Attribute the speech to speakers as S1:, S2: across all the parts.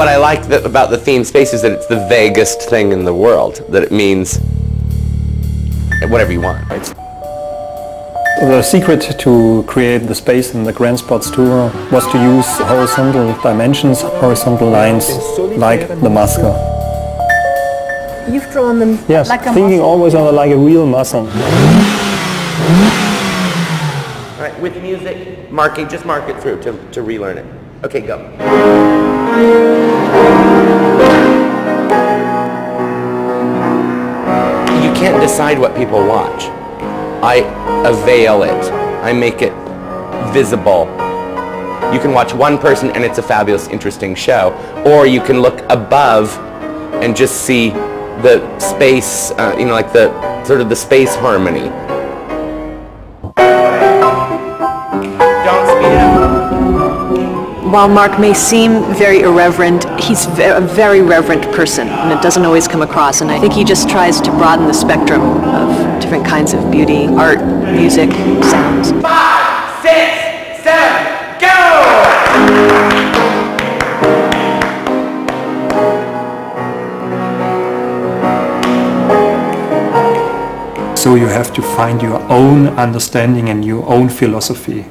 S1: what I like that, about the theme space is that it's the vaguest thing in the world. That it means whatever you want. Right?
S2: The secret to create the space in the Grand Sports Tourer was to use horizontal dimensions, horizontal lines, like the masker.
S3: You've drawn them
S2: Yes,
S3: like a
S2: thinking
S3: muscle.
S2: always on like a real muscle.
S1: All right, with music, marking, just mark it through to, to relearn it. Okay, go. You can't decide what people watch. I avail it. I make it visible. You can watch one person and it's a fabulous, interesting show. Or you can look above and just see the space, uh, you know, like the sort of the space harmony.
S4: While Mark may seem very irreverent, he's a very reverent person, and it doesn't always come across. And I think he just tries to broaden the spectrum of different kinds of beauty, art, music, sounds.
S1: Five, six, seven, go!
S2: So you have to find your own understanding and your own philosophy.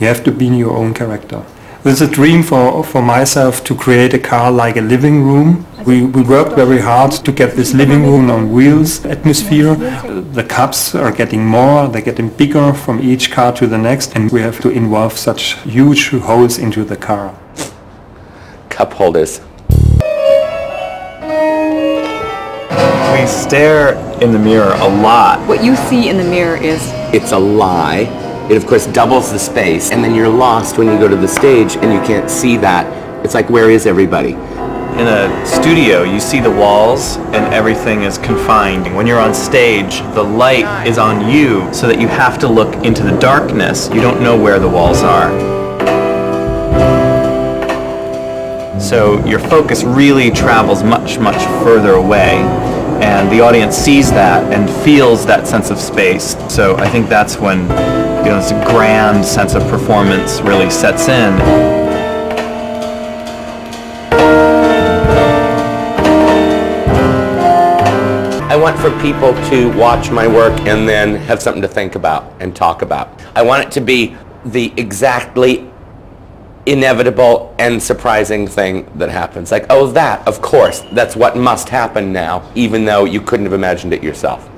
S2: You have to be your own character. It's a dream for, for myself to create a car like a living room. We, we worked very hard to get this living room on wheels atmosphere. The cups are getting more, they're getting bigger from each car to the next and we have to involve such huge holes into the car.
S1: Cup holders.
S5: We stare in the mirror a lot.
S4: What you see in the mirror is
S1: It's a lie. It of course doubles the space and then you're lost when you go to the stage and you can't see that. It's like where is everybody?
S5: In a studio, you see the walls and everything is confined. When you're on stage, the light is on you so that you have to look into the darkness. You don't know where the walls are. So your focus really travels much, much further away. And the audience sees that and feels that sense of space. So I think that's when you know this grand sense of performance really sets in.
S1: I want for people to watch my work and then have something to think about and talk about. I want it to be the exactly inevitable and surprising thing that happens. Like, oh, that, of course, that's what must happen now, even though you couldn't have imagined it yourself.